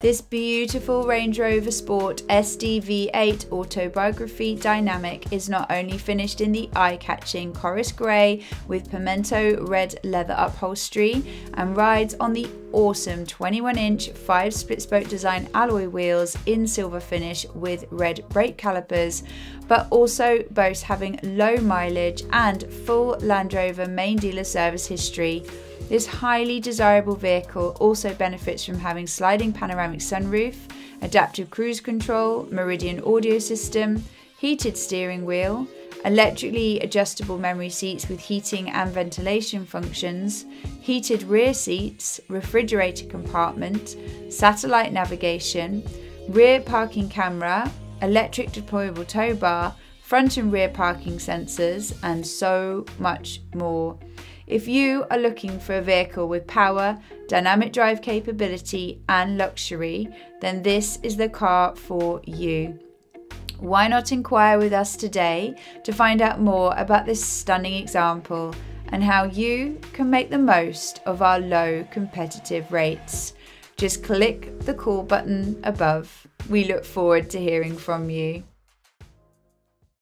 This beautiful Range Rover Sport SDV8 autobiography dynamic is not only finished in the eye-catching Corris Grey with pimento red leather upholstery and rides on the awesome 21-inch 5 split-spoke design alloy wheels in silver finish with red brake calipers, but also boasts having low mileage and full Land Rover main dealer service history this highly desirable vehicle also benefits from having sliding panoramic sunroof, adaptive cruise control, Meridian audio system, heated steering wheel, electrically adjustable memory seats with heating and ventilation functions, heated rear seats, refrigerator compartment, satellite navigation, rear parking camera, electric deployable tow bar, front and rear parking sensors, and so much more. If you are looking for a vehicle with power, dynamic drive capability, and luxury, then this is the car for you. Why not inquire with us today to find out more about this stunning example and how you can make the most of our low competitive rates? Just click the call button above. We look forward to hearing from you.